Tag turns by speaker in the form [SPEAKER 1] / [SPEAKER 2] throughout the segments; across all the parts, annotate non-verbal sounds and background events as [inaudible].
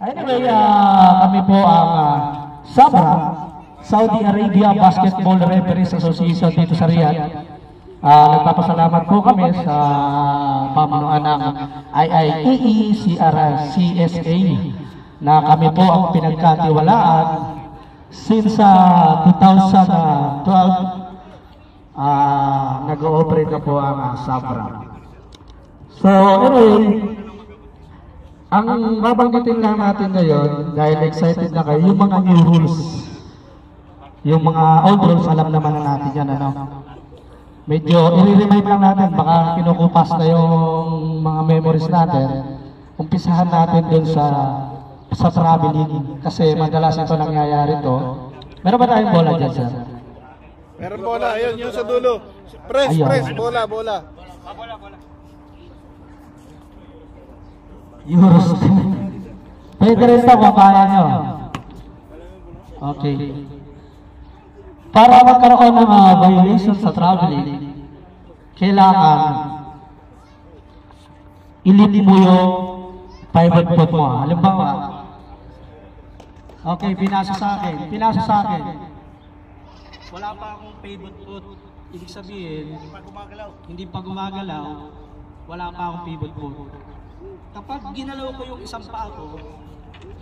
[SPEAKER 1] Anyway, ah, kami po ang uh, Sabra, Saudi Arabia Basketball Referees Association dito sa Riyadh. Ah, nagpapasalamat po kami sa pamunuan ng IIEE CRCSA na kami po ang pinagkatiwalaan since ah, 2012 ah nag-ooperate na po ang ah, Sabra. So, anyway, ang babanggitin lang natin ngayon, dahil excited na kayo, yung mga new rules. Yung mga old rules, alam naman na natin yan, ano? Medyo, i-remind lang natin, baka kinukupas na yung mga memories natin. Umpisahan natin dun sa sa traveling, kasi madalas ito nangyayari to. Meron ba tayong bola dyan, sir?
[SPEAKER 2] Meron bola, ayun, yung sa dulo. Press,
[SPEAKER 1] Ayun.
[SPEAKER 2] press, bola, bola.
[SPEAKER 1] Euros. [laughs] Pwede rin ito kung kaya nyo. Okay. Para magkaroon ng mga violation sa traveling, kailangan ilip mo yung pivot foot mo. Halimbawa, okay, pinasa sa akin, pinasa sa akin. Wala pa akong pivot foot. Ibig sabihin, hindi pa gumagalaw, wala pa akong pivot foot. Kapag ginalaw ko yung isang paa ko,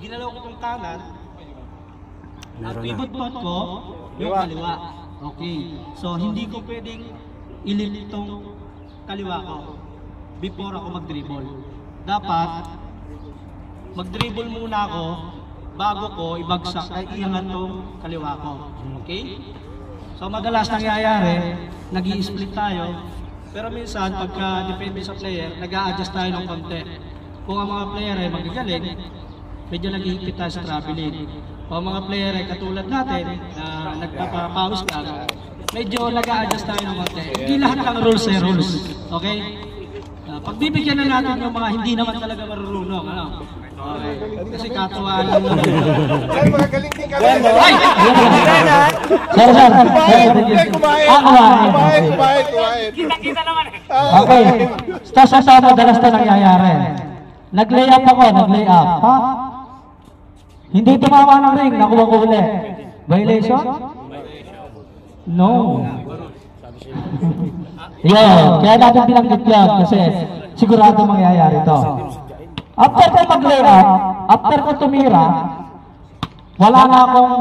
[SPEAKER 1] ginalaw ko yung kanan, ang pivot foot ko, yung
[SPEAKER 2] Kaliwa.
[SPEAKER 1] Okay. So, hindi ko pwedeng ililip itong kaliwa ko before ako mag-dribble. Dapat, mag-dribble muna ako bago ko ibagsak ay iangat tong kaliwa ko. Okay? So madalas nangyayari, nag split tayo. Pero minsan, pagka depende sa player, nag adjust tayo ng konti. Kung ang mga player ay magagaling, medyo nag-iipit tayo sa traveling. O mga player ay katulad natin, na nagpapapawis lang, medyo nag adjust tayo ng konti. Hindi lahat ng rules ay rules. Okay? Uh, pagbibigyan na natin yung mga hindi naman talaga marunong. Ano? Okay. Kasi katuwaan lang naman.
[SPEAKER 2] Ay, magagaling din kami.
[SPEAKER 1] Ay! Sir, sir.
[SPEAKER 2] Kumain, kumain, kumain.
[SPEAKER 1] Ah, kumain.
[SPEAKER 2] Kumain, kumain, kumain. Ah,
[SPEAKER 1] Okay. Sa sa sa madalas na nangyayari. Nag-lay up ako, nag-lay up. Ha? Hindi tumama ng ring, nakuha ko uli. Violation? No. [laughs] Yun, kaya natin binanggit yan kasi sigurado mangyayari to. After ko mag-lay up, after ko tumira, wala na akong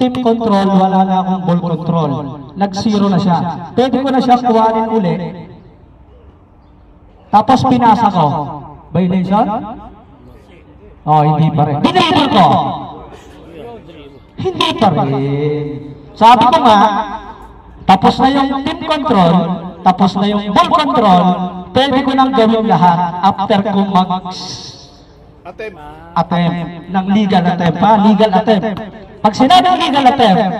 [SPEAKER 1] team control, wala na akong ball control. Nag-zero na siya. Pwede ko na siya kuhanin uli. Tapos pinasa ko. Violation? Oh, hindi pa rin. Dinibol ko. Hindi pa rin. Sabi ko nga, tapos na yung team control, tapos na yung ball control, pwede ko nang gawin lahat after ko mag
[SPEAKER 2] Atem.
[SPEAKER 1] attempt ng legal attempt ha? legal attempt pag sinabing legal attempt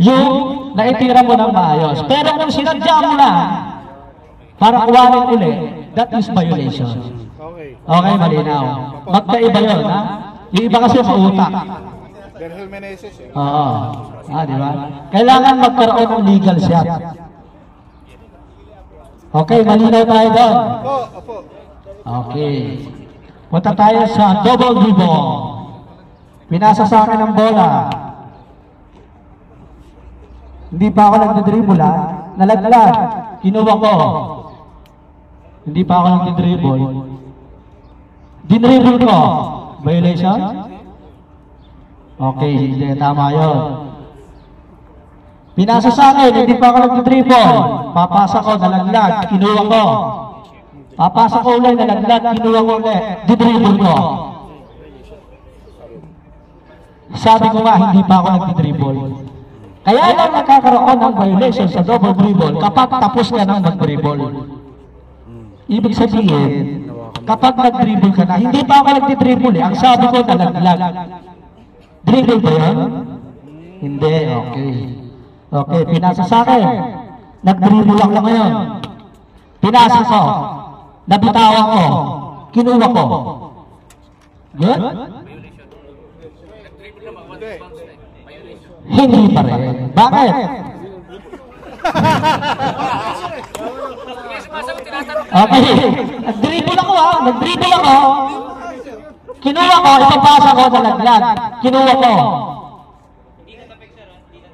[SPEAKER 1] yung naitira mo ng maayos pero kung sinadya mo lang para kuwanin uli that is violation
[SPEAKER 2] Okay.
[SPEAKER 1] okay malinaw magkaiba yun ha yung iba kasi mautak
[SPEAKER 2] Berhel Meneses eh.
[SPEAKER 1] oo ah di ba kailangan magkaroon ng legal shot okay malinaw tayo doon
[SPEAKER 2] Opo, opo.
[SPEAKER 1] Okay. Punta tayo sa double dribble. Pinasa sa akin ang bola. Hindi pa ako nagdidribble ha. Nalaglag. Kinuha ko. Hindi pa ako nagdidribble. Dinribble ko. Violation? Okay, hindi. Tama yun. Pinasa sa akin, hindi pa ako nagdidribble. Papasa ko, nalaglag. Kinuha ko. Papasa ko ulit, nalaglag, kinuha ko ulit, didribble ko. Sabi ko nga, hindi pa ako nagdidribble. Kaya lang nagkakaroon ng violation sa double dribble kapag tapos ka ng mag-dribble. Ibig sabihin, kapag nag-dribble ka na, hindi pa ako nagdidribble eh. Ang sabi ko, nalaglag. Dribble ba yun? Hindi, okay. Okay, pinasa sa akin. Nag-dribble ako ngayon. Pinasa ko. Nabitawan ko. Kinuha ko. Good?
[SPEAKER 2] Hindi.
[SPEAKER 1] Hindi pa rin. Bakit? Okay. Nag-dribble ako ha. Nag-dribble ako.
[SPEAKER 3] Kinuha ko, ipapasa ko na laglag. Kinuha ko.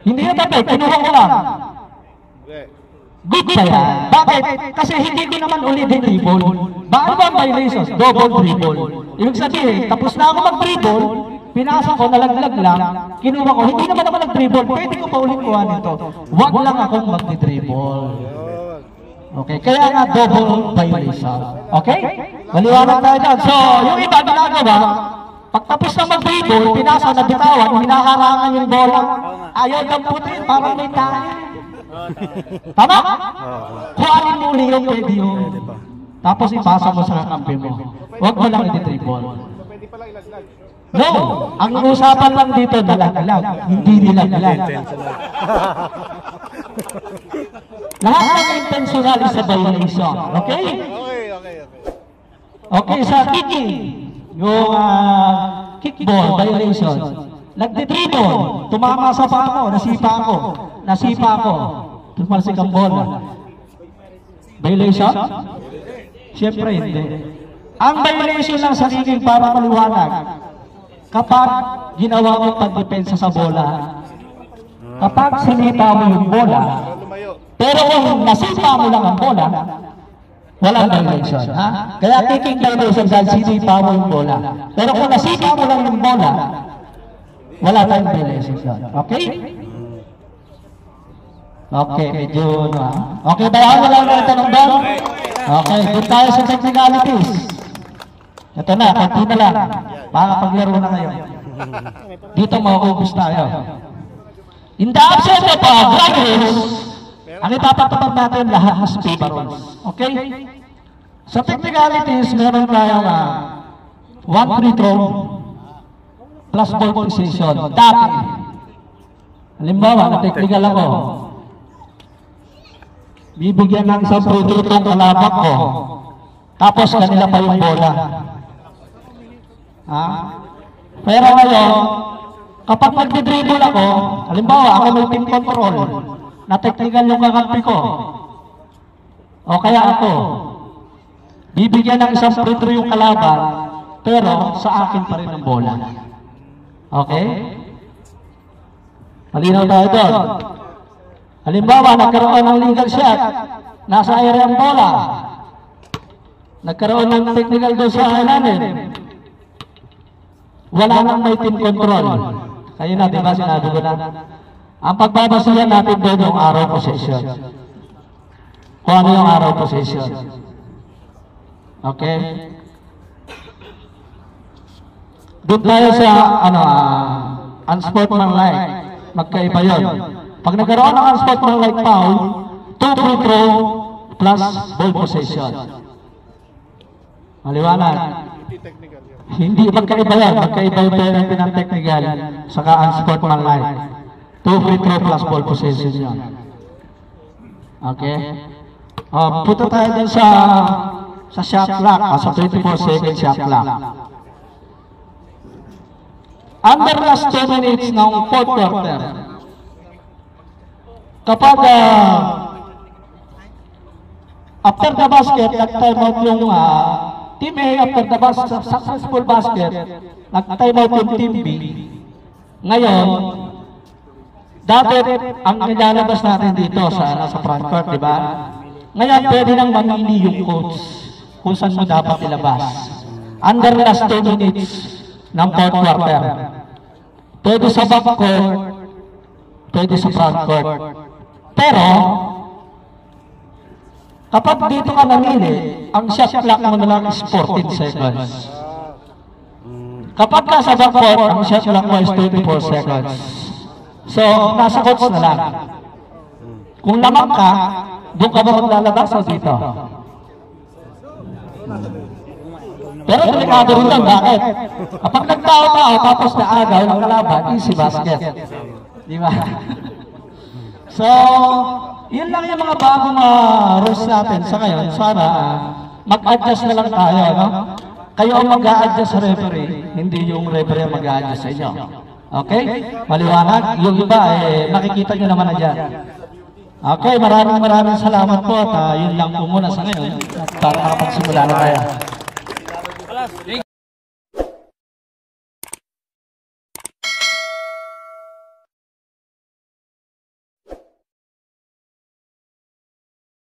[SPEAKER 3] Hindi na tapos, kinuha ko lang. Good ba yan? Bakit? Kasi hindi ko naman ulit din dribble. Bakit ba ang violations? Double dribble. Ibig sabihin, tapos na ako mag-dribble, pinasa ko, nalaglag lang, kinuha ko, hindi naman ako nag-dribble, pwede ko pa ulit kuha nito. Huwag lang akong mag-dribble. Okay, kaya nga double violation. Okay? Maliwanag tayo dyan. So, yung iba ginagawa, pagtapos na mag-dribble, pinasa na bitawan, hinaharangan yung bola, ayaw damputin, parang may tayo. Tama? Kuhanin mo uli yung pwede yun. Tapos ipasa mo sa kampi mo. Huwag mo lang i-dribble.
[SPEAKER 2] Pwede pala ilaglag.
[SPEAKER 3] No! Ang usapan lang dito, nalaglag. Hindi nilaglag. Lahat ng intentional is a violation. Okay?
[SPEAKER 2] Okay, okay, okay.
[SPEAKER 3] Okay, sa kicking, yung uh, kickball violation, nagdidribble, tumama sa paa ko, nasipa ako, nasipa ako, tumalsik ang bola. Violation? Siyempre hindi. Ang violation lang sa kicking para maliwanag, kapag ginawa mo pagdepensa sa bola, kapag sinita mo yung bola, pero kung nasipa mo lang ang bola, walang violation. Ha? Kaya kicking violation dahil sinipa mo yung bola. Pero kung nasipa mo lang yung bola, wala tayong violation. Okay? Okay, medyo ano ah. Okay ba yan? Wala na tanong doon? Okay, doon tayo sa technicalities. Ito na, konti na lang. Makapaglaro na kayo. Dito mauubos tayo. In the absence of a race, ang ipapatupad natin lahat has paper rules. Okay? Sa technicalities, meron tayong uh, one free throw plus ball position. Dati, halimbawa, na-technical ako, bibigyan ng isang throw itong kalabak ko, tapos kanila pa yung bola. Ha? Pero ngayon, kapag nagdi-dribble ako, halimbawa ako may team control, na technical yung kakampi ko, o kaya ako, bibigyan ng isang free throw yung kalaban, pero sa akin pa rin ang bola. Okay? Malinaw tayo doon. Halimbawa, nagkaroon ng legal shot, nasa area ang bola, nagkaroon ng technical doon sa ilalim, wala nang may team control. Kayo na, di ba, sinabi ko na. Ang pagbabasihan natin doon yung araw possession. Kung ano yung araw possession. Okay? Doon tayo sa, ano, uh, unsportsmanlike. Magkaiba yun. Pag nagkaroon ng unsportsmanlike foul, two free throw plus ball possession. Maliwanag.
[SPEAKER 2] Hindi
[SPEAKER 3] magkaiba yan. Magkaiba yung penalty ng technical saka unsportsmanlike. Two free throw plus ball possession yan. Okay? Um, punta tayo dun sa sa shot clock, ah, sa 24 second shot clock. Under last 2 minutes ng fourth quarter, kapag ah, after the basket, nag-time out yung uh, team A after the bas successful basket, nag-time yung team B. Ngayon, dati ang nilalabas natin dito sa nasa front court, di ba? Ngayon, pwede nang mamili yung coach kung saan mo dapat ilabas. Under last 2 minutes ng fourth quarter. Pwede sa back court, pwede sa front court. Pero, kapag dito ka namili, ang shot clock mo na lang is 14 seconds. Kapag ka sa back court, ang shot clock mo is 24 seconds. So, nasa coach na lang. Kung lamang ka, doon ka ba maglalabas o dito? Pero delikado rin lang, bakit? Kapag nagtao-tao tapos naagaw ng kalaban, easy basket. Di ba? So, yun lang yung mga bagong uh, rules natin sa ngayon. Sana ah, mag-adjust na lang tayo, no? Kayo ang mag-a-adjust sa referee, hindi yung referee ang mag-a-adjust sa inyo. Okay? Maliwanag? Yung iba, eh, nakikita nyo naman na dyan. Okay, maraming maraming salamat po at ah, yun lang po muna sa ngayon para makapagsimula na tayo.